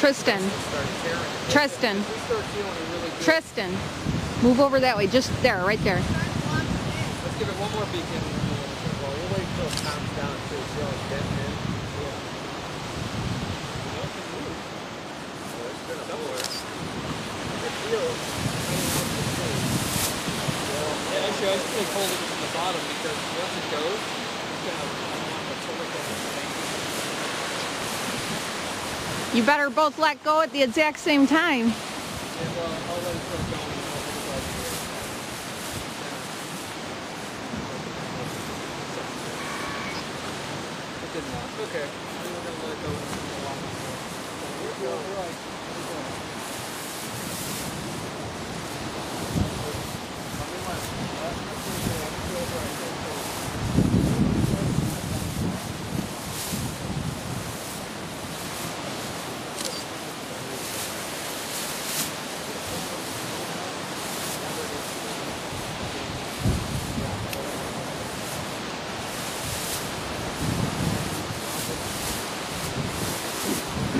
Tristan. Tristan. Tristan, move over that way. Just there, right there. Let's give it one more beacon. Well, we'll wait until it calms down. See how it's getting in. Yeah. You know, it can move. So it's been somewhere. It feels. Yeah, actually, I was going to hold it from the bottom because once it goes, it's going to You better both let go at the exact same time. And uh, I'll let it start going. and I'll put it back here. It did not. Okay. I think we're going to let it go a lot more. You're all right. You're all right. Coming left. Left, left, left, left. You're all right. You're all right. crap out of the seagull up there.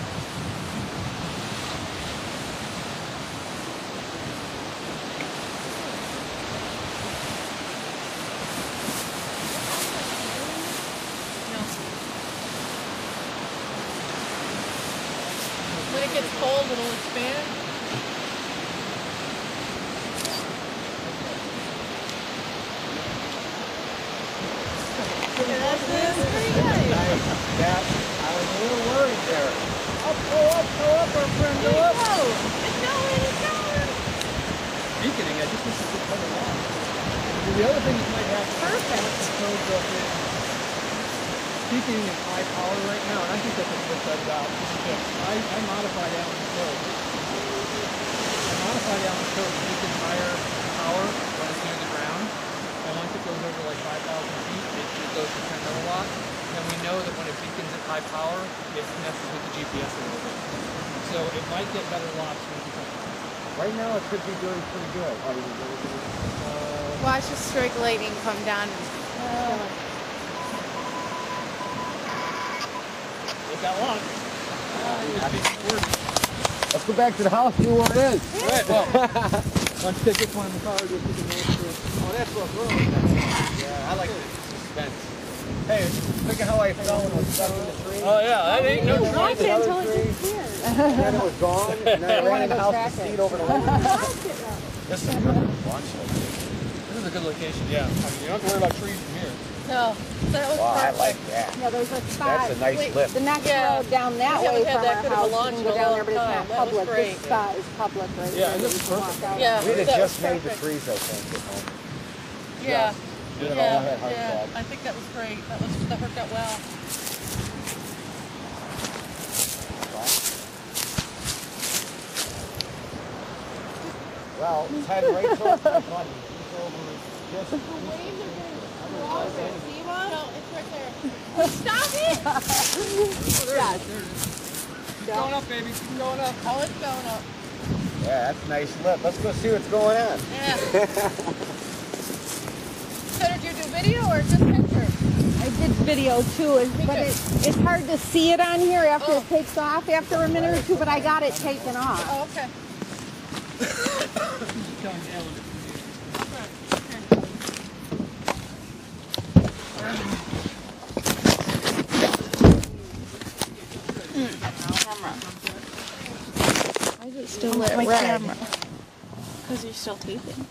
it gets cold, it'll expand. Yeah, that's, that's pretty nice. That, I was a little worried there. Up, go up, go up, our friend, go up. Whoa, it's going, it's going. Beaconing, I just wish it would come along. The other thing you might have Perfect. code built in. Beaconing is high power right now, and I think that's a flip that out. I, I modified Allen's code. I modified Allen's code to make it higher power when it's near the ground. And once it goes over like 5,000 feet, it, it goes to 10 milliwatt. And we know that when it beacons at high power, it messes with the GPS a little bit. So it might get better locks when it becomes Right now, it could be doing pretty good. Uh, Watch the strike lightning come down and kill it. It got locked. Let's go back to the house and see what it is. Right, well, once you take this one in the car, you'll take the. Oh, that's what we're Yeah, I like the suspense. Hey, look at how I fell when I was stuck in the tree. Oh, yeah, that ain't no Watch it until it tree. disappears. And then it was gone, and then I ran in the house to see it over the lake. This is a good launch This is a good location, yeah. I mean, you don't have to worry about trees from here. No, So that was Wow, I perfect. like that. Yeah, there's a five. That's a nice Wait, lift. The next Yeah. road down that We way haven't had from that our good of a house, you launch can in go a down there, but it's time. not That was public. great. This spot is public right Yeah, there. and this is perfect. out. Yeah, We'd have that was just made the perfect. trees, I think, at home. Yeah, Did it all that yeah, hard yeah. I think that was great. That was that worked out well. Well, it's heading right towards my Stop it! Yeah. Going up, baby. Going up. Oh, it's going up. Yeah, that's nice lift. Let's go see what's going on. Yeah. so did you do video or just picture? I did video too, Me but it, it's hard to see it on here after Oh. it takes off after a minute or two, but I got it taken off. Oh, okay. Why is it still lit My red? camera. Because you're still taping.